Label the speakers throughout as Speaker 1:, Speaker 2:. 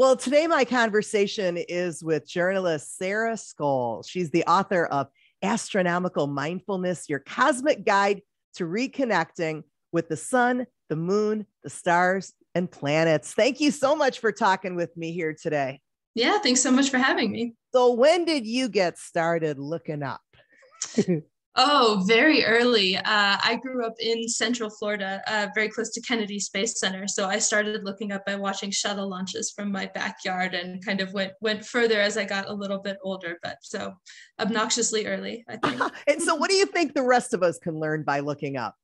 Speaker 1: Well, today my conversation is with journalist Sarah Scoles. She's the author of Astronomical Mindfulness, your cosmic guide to reconnecting with the sun, the moon, the stars, and planets. Thank you so much for talking with me here today.
Speaker 2: Yeah, thanks so much for having me.
Speaker 1: So, when did you get started looking up?
Speaker 2: Oh, very early. Uh, I grew up in Central Florida, uh, very close to Kennedy Space Center. So I started looking up by watching shuttle launches from my backyard, and kind of went went further as I got a little bit older. But so obnoxiously early, I think.
Speaker 1: and so, what do you think the rest of us can learn by looking up?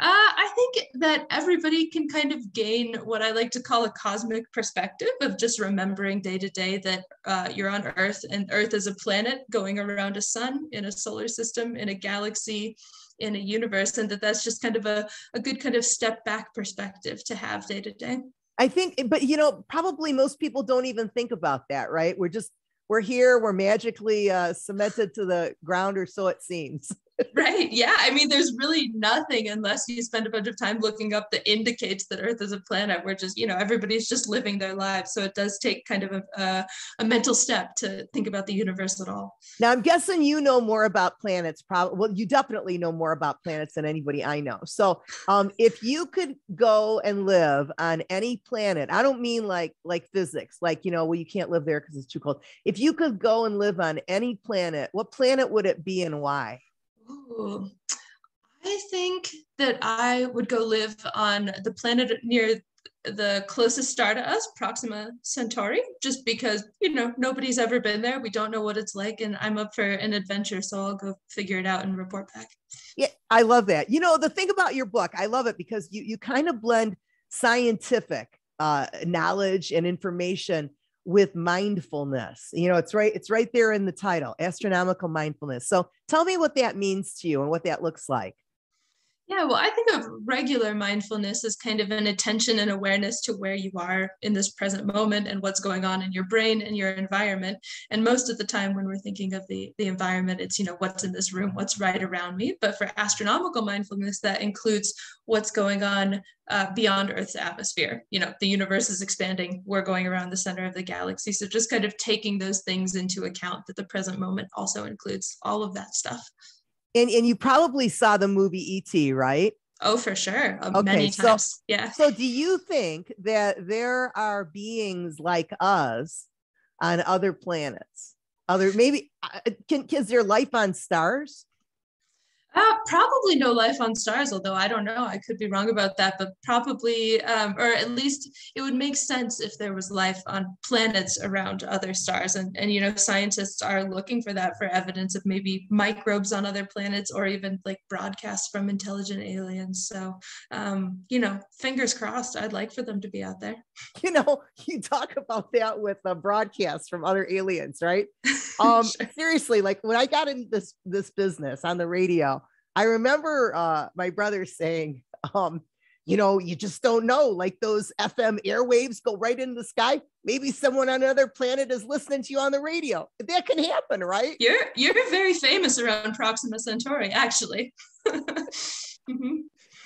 Speaker 2: Uh, I think that everybody can kind of gain what I like to call a cosmic perspective of just remembering day to day that uh, you're on Earth and Earth is a planet going around a sun in a solar system, in a galaxy, in a universe, and that that's just kind of a, a good kind of step back perspective to have day to day.
Speaker 1: I think, but you know, probably most people don't even think about that, right? We're just we're here, we're magically uh, cemented to the ground, or so it seems.
Speaker 2: Right. Yeah. I mean, there's really nothing unless you spend a bunch of time looking up that indicates that Earth is a planet We're just, you know, everybody's just living their lives. So it does take kind of a, a, a mental step to think about the universe at all.
Speaker 1: Now, I'm guessing you know more about planets. Probably, well, you definitely know more about planets than anybody I know. So um, if you could go and live on any planet, I don't mean like like physics, like, you know, well, you can't live there because it's too cold. If you could go and live on any planet, what planet would it be and why?
Speaker 2: Ooh, I think that I would go live on the planet near the closest star to us, Proxima Centauri, just because, you know, nobody's ever been there. We don't know what it's like, and I'm up for an adventure. So I'll go figure it out and report back.
Speaker 1: Yeah, I love that. You know, the thing about your book, I love it because you, you kind of blend scientific uh, knowledge and information with mindfulness. You know, it's right, it's right there in the title, astronomical mindfulness. So tell me what that means to you and what that looks like.
Speaker 2: Yeah, well, I think of regular mindfulness as kind of an attention and awareness to where you are in this present moment and what's going on in your brain and your environment. And most of the time, when we're thinking of the, the environment, it's, you know, what's in this room, what's right around me. But for astronomical mindfulness, that includes what's going on uh, beyond Earth's atmosphere. You know, the universe is expanding, we're going around the center of the galaxy. So just kind of taking those things into account that the present moment also includes all of that stuff
Speaker 1: and and you probably saw the movie ET, right?
Speaker 2: Oh, for sure. Uh, okay, many times. So, yeah.
Speaker 1: So do you think that there are beings like us on other planets? Other maybe uh, can is there life on stars?
Speaker 2: Uh, probably no life on stars, although I don't know. I could be wrong about that, but probably, um, or at least it would make sense if there was life on planets around other stars. And, and, you know, scientists are looking for that for evidence of maybe microbes on other planets or even like broadcasts from intelligent aliens. So, um, you know, fingers crossed, I'd like for them to be out there.
Speaker 1: You know, you talk about that with the broadcasts from other aliens, right? Um, sure. Seriously, like when I got in this, this business on the radio, I remember uh, my brother saying, um, you know, you just don't know. Like those FM airwaves go right into the sky. Maybe someone on another planet is listening to you on the radio. That can happen, right?
Speaker 2: You're you're very famous around Proxima Centauri, actually. mm-hmm.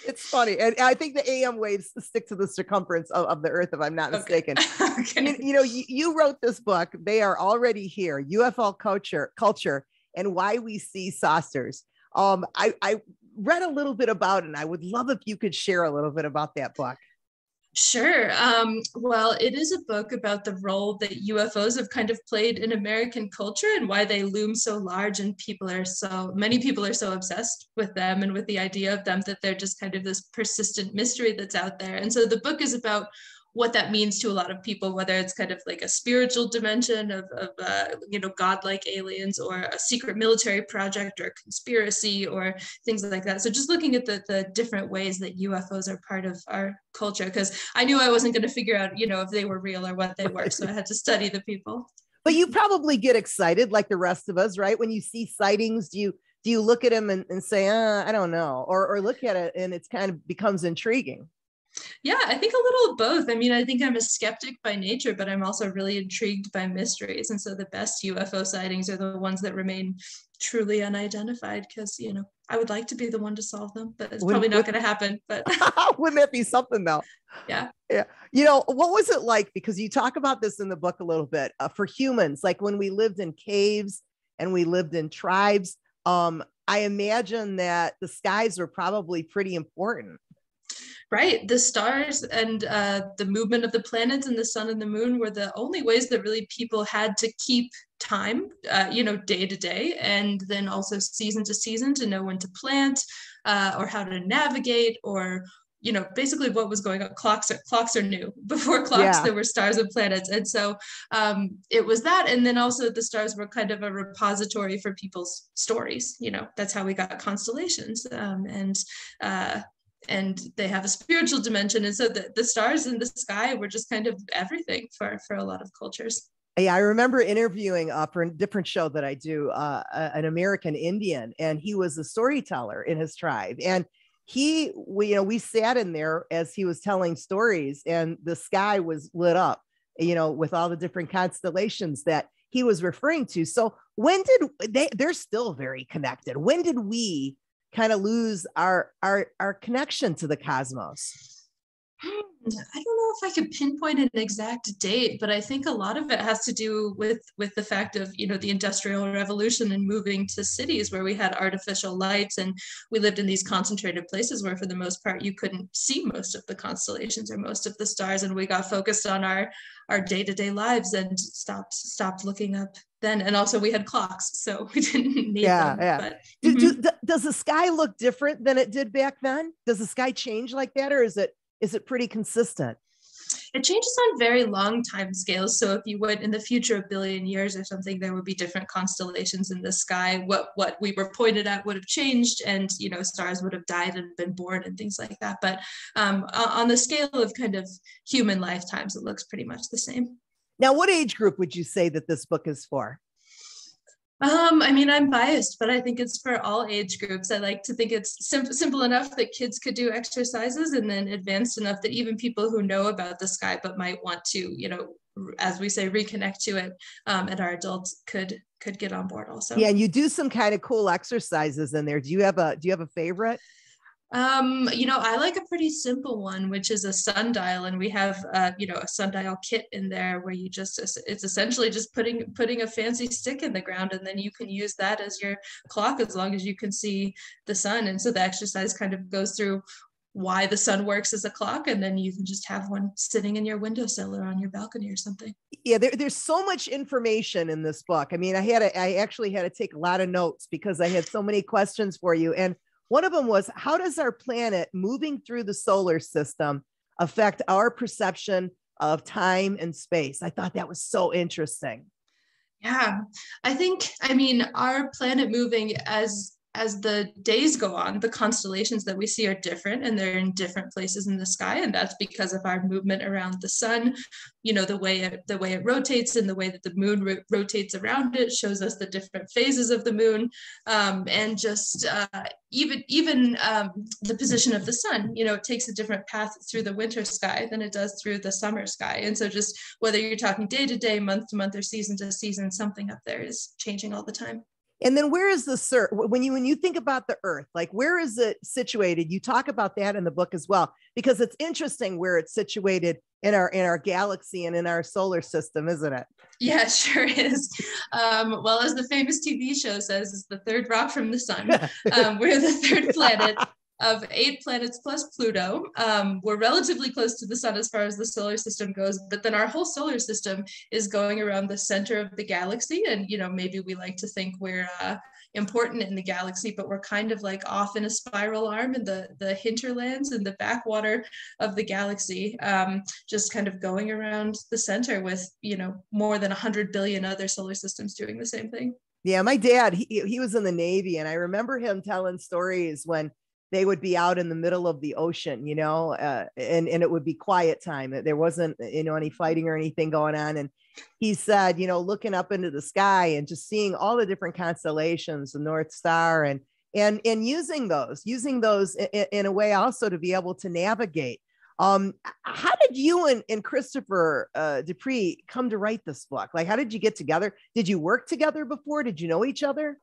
Speaker 1: It's funny, and I think the AM waves stick to the circumference of, of the Earth, if I'm not mistaken. Okay. okay. You, you, know, you, you wrote this book. They are already here. UFO culture, culture, and why we see saucers. Um, I, I read a little bit about it and I would love if you could share a little bit about that book.
Speaker 2: Sure. Um, well, it is a book about the role that UFOs have kind of played in American culture and why they loom so large, and people are so many people are so obsessed with them and with the idea of them that they're just kind of this persistent mystery that's out there. And so the book is about what that means to a lot of people, whether it's kind of like a spiritual dimension of, of uh, you know, godlike aliens or a secret military project or conspiracy or things like that. So just looking at the, the different ways that UFOs are part of our culture, because I knew I wasn't going to figure out, you know, if they were real or what they were. So I had to study the people.
Speaker 1: But you probably get excited like the rest of us, right? When you see sightings, do you do you look at them and, and say, uh, I don't know, or or look at it and it's kind of becomes intriguing?
Speaker 2: Yeah, I think a little of both. I mean, I think I'm a skeptic by nature, but I'm also really intrigued by mysteries. And so the best UFO sightings are the ones that remain truly unidentified because, you know, I would like to be the one to solve them, but it's wouldn't, probably not going to happen. But
Speaker 1: wouldn't that be something though?
Speaker 2: Yeah.
Speaker 1: Yeah. You know, what was it like? Because you talk about this in the book a little bit uh, for humans, like when we lived in caves and we lived in tribes. Um, I imagine that the skies were probably pretty important.
Speaker 2: Right. The stars and uh, the movement of the planets and the sun and the moon were the only ways that really people had to keep time, uh, you know, day to day, and then also season to season to know when to plant uh, or how to navigate or you know basically what was going on clocks are, clocks are new before clocks yeah. there were stars and planets and so um, it was that and then also the stars were kind of a repository for people's stories you know that's how we got constellations um, and uh, and they have a spiritual dimension and so the, the stars in the sky were just kind of everything for for a lot of cultures
Speaker 1: yeah, I remember interviewing uh, for a different show that I do, uh, an American Indian, and he was a storyteller in his tribe. And he, we, you know, we sat in there as he was telling stories, and the sky was lit up, you know, with all the different constellations that he was referring to. So when did they? They're still very connected. When did we kind of lose our our our connection to the cosmos?
Speaker 2: I don't know if I could pinpoint an exact date, but I think a lot of it has to do with with the fact of you know the industrial revolution and moving to cities where we had artificial lights and we lived in these concentrated places where for the most part you couldn't see most of the constellations or most of the stars, and we got focused on our our day to day lives and stopped stopped looking up then. And also we had clocks, so we didn't need
Speaker 1: yeah,
Speaker 2: them.
Speaker 1: Yeah, but, do, mm-hmm. do, does the sky look different than it did back then? Does the sky change like that, or is it is it pretty consistent?
Speaker 2: It changes on very long time scales. So if you went in the future a billion years or something, there would be different constellations in the sky. What what we were pointed at would have changed, and you know stars would have died and been born and things like that. But um, on the scale of kind of human lifetimes, it looks pretty much the same.
Speaker 1: Now, what age group would you say that this book is for?
Speaker 2: Um, I mean, I'm biased, but I think it's for all age groups. I like to think it's sim- simple enough that kids could do exercises, and then advanced enough that even people who know about the sky but might want to, you know, as we say, reconnect to it, um, and our adults could could get on board also.
Speaker 1: Yeah, you do some kind of cool exercises in there. Do you have a Do you have a favorite?
Speaker 2: Um, you know, I like a pretty simple one, which is a sundial, and we have, uh, you know, a sundial kit in there where you just it's essentially just putting putting a fancy stick in the ground, and then you can use that as your clock as long as you can see the sun. And so the exercise kind of goes through why the sun works as a clock, and then you can just have one sitting in your windowsill or on your balcony or something.
Speaker 1: Yeah, there, there's so much information in this book. I mean, I had a, I actually had to take a lot of notes because I had so many questions for you, and one of them was how does our planet moving through the solar system affect our perception of time and space? I thought that was so interesting.
Speaker 2: Yeah, I think, I mean, our planet moving as as the days go on, the constellations that we see are different and they're in different places in the sky. And that's because of our movement around the sun. You know, the way it, the way it rotates and the way that the moon ro- rotates around it shows us the different phases of the moon. Um, and just uh, even, even um, the position of the sun, you know, it takes a different path through the winter sky than it does through the summer sky. And so just whether you're talking day to day, month to month, or season to season, something up there is changing all the time
Speaker 1: and then where is the sir when you when you think about the earth like where is it situated? You talk about that in the book as well because it's interesting where it's situated in our in our galaxy and in our solar system isn't it?
Speaker 2: Yeah sure is. Um, well as the famous tv show says it's the third rock from the sun um, we're the third planet of eight planets plus Pluto. Um, we're relatively close to the sun as far as the solar system goes, but then our whole solar system is going around the center of the galaxy. And, you know, maybe we like to think we're uh, important in the galaxy, but we're kind of like off in a spiral arm in the, the hinterlands and the backwater of the galaxy, um, just kind of going around the center with, you know, more than 100 billion other solar systems doing the same thing.
Speaker 1: Yeah, my dad, he, he was in the Navy, and I remember him telling stories when they would be out in the middle of the ocean, you know, uh, and and it would be quiet time. There wasn't, you know, any fighting or anything going on. And he said, you know, looking up into the sky and just seeing all the different constellations, the North Star, and and and using those, using those in, in a way also to be able to navigate. Um, how did you and, and Christopher uh, Dupree come to write this book? Like, how did you get together? Did you work together before? Did you know each other?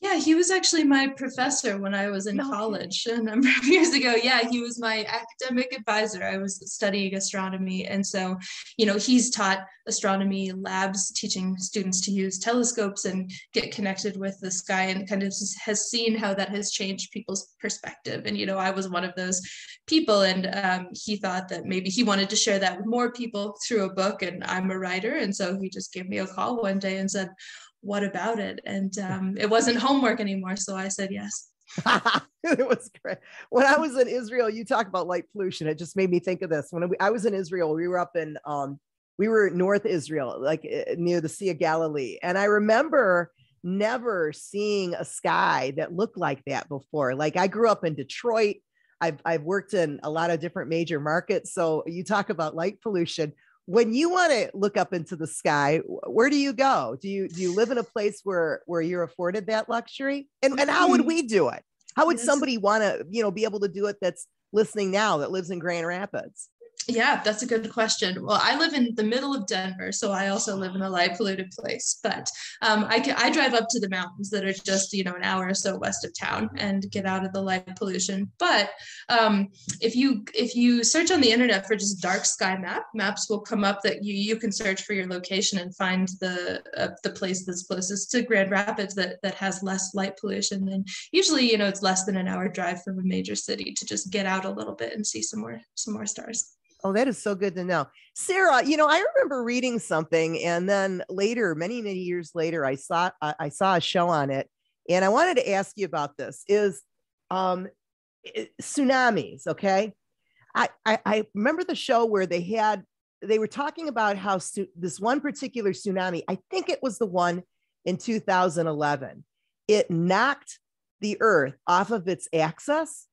Speaker 2: Yeah, he was actually my professor when I was in no. college a number of years ago. Yeah, he was my academic advisor. I was studying astronomy. And so, you know, he's taught astronomy labs, teaching students to use telescopes and get connected with the sky and kind of has seen how that has changed people's perspective. And, you know, I was one of those people. And um, he thought that maybe he wanted to share that with more people through a book. And I'm a writer. And so he just gave me a call one day and said, what about it? And um, it wasn't homework anymore. So I said yes.
Speaker 1: it was great. When I was in Israel, you talk about light pollution. It just made me think of this. When I was in Israel, we were up in, um, we were North Israel, like eh, near the Sea of Galilee. And I remember never seeing a sky that looked like that before. Like I grew up in Detroit. I've, I've worked in a lot of different major markets. So you talk about light pollution when you want to look up into the sky where do you go? Do you do you live in a place where where you're afforded that luxury? And, and how would mm-hmm. we do it? How would somebody want to you know be able to do it that's listening now that lives in grand rapids
Speaker 2: yeah, that's a good question. Well, I live in the middle of Denver, so I also live in a light polluted place. But um, I can, I drive up to the mountains that are just you know an hour or so west of town and get out of the light pollution. But um, if you if you search on the internet for just dark sky map, maps will come up that you you can search for your location and find the uh, the place that's closest to Grand Rapids that that has less light pollution. And usually, you know, it's less than an hour drive from a major city to just get out a little bit and see some more some more stars.
Speaker 1: Oh, that is so good to know. Sarah, you know, I remember reading something and then later, many, many years later, I saw I saw a show on it. And I wanted to ask you about this is um tsunamis, okay? I, I, I remember the show where they had they were talking about how su- this one particular tsunami, I think it was the one in 2011, it knocked the earth off of its axis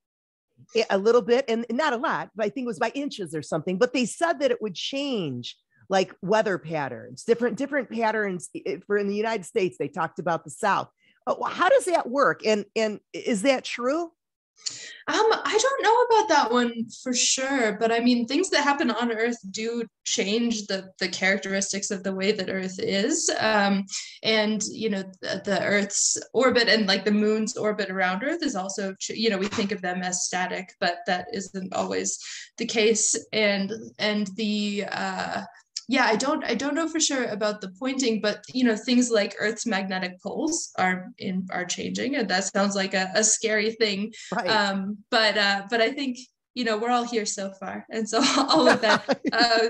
Speaker 1: a little bit and not a lot, but I think it was by inches or something. But they said that it would change like weather patterns, different different patterns for in the United States. They talked about the South. Uh, how does that work? And and is that true?
Speaker 2: Um, I don't know about that one for sure, but I mean, things that happen on Earth do change the the characteristics of the way that Earth is, um, and you know, the, the, Earth's orbit and like the Moon's orbit around Earth is also, you know, we think of them as static, but that isn't always the case, and and the uh, yeah i don't i don't know for sure about the pointing but you know things like earth's magnetic poles are in are changing and that sounds like a, a scary thing right. um but uh but i think you know we're all here so far and so all of that uh,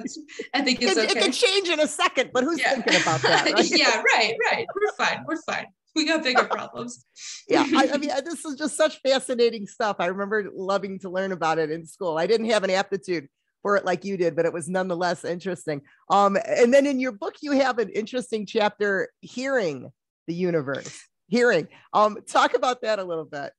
Speaker 2: i think it's
Speaker 1: it,
Speaker 2: okay
Speaker 1: it can change in a second but who's yeah. thinking about that
Speaker 2: right? yeah right right we're fine we're fine we got bigger problems.
Speaker 1: yeah, I, I, mean, this is just such fascinating stuff. I remember loving to learn about it in school. I didn't have an aptitude for it like you did, but it was nonetheless interesting. Um, and then in your book, you have an interesting chapter, hearing the universe. Hearing. Um, talk about that a little bit.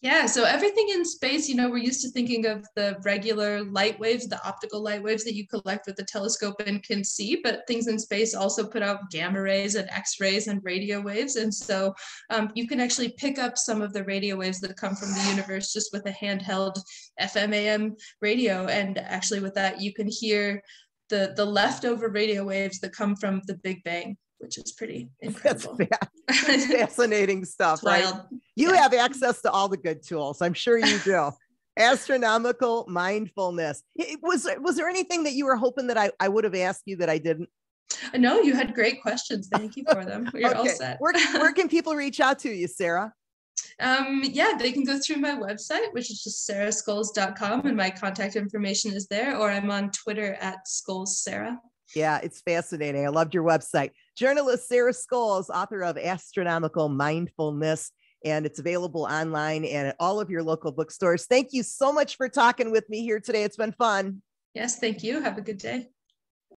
Speaker 2: Yeah, so everything in space, you know, we're used to thinking of the regular light waves, the optical light waves that you collect with the telescope and can see, but things in space also put out gamma rays and X rays and radio waves. And so um, you can actually pick up some of the radio waves that come from the universe just with a handheld FMAM radio. And actually, with that, you can hear the, the leftover radio waves that come from the Big Bang which is pretty incredible.
Speaker 1: That's, That's fascinating stuff, right? You yeah. have access to all the good tools. I'm sure you do. Astronomical mindfulness. Was was there anything that you were hoping that I, I would have asked you that I didn't?
Speaker 2: No, you had great questions. Thank you for them. You're okay. all set.
Speaker 1: where, where can people reach out to you, Sarah?
Speaker 2: Um, yeah, they can go through my website, which is just sarahscoles.com, and my contact information is there, or I'm on Twitter at scolesarah.
Speaker 1: Yeah, it's fascinating. I loved your website. Journalist Sarah Scoles, author of Astronomical Mindfulness, and it's available online and at all of your local bookstores. Thank you so much for talking with me here today. It's been fun.
Speaker 2: Yes, thank you. Have a good day.